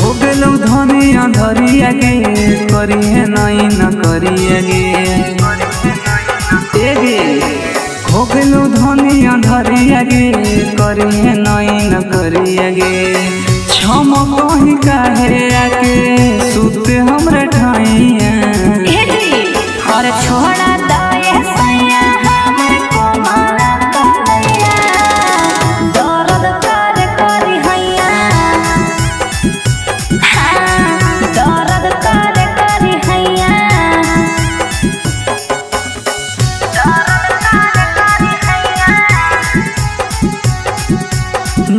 हो गेलौ धनिया धरिया गे करिए नहीं न करिए गे धरिया गे करिए नई न करिए गे क्षम कहीं काहे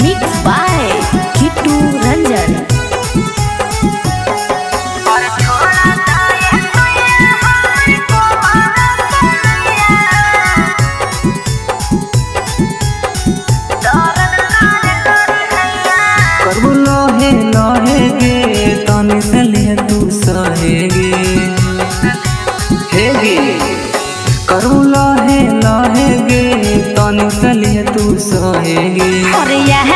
मिक्स बाय किट्टू रंजन लहे लहे गे तनी से लहे लहे तनी से तू सहेगी। और यह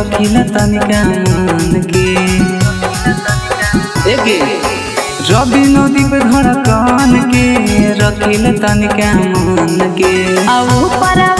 রখিল তনিকা মনকে একে রবি নদীপ ধড়কনকে রখিল তনিকা মনকে আউ পারা